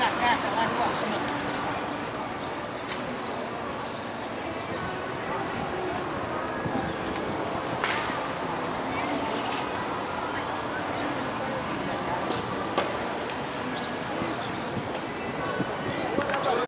だから、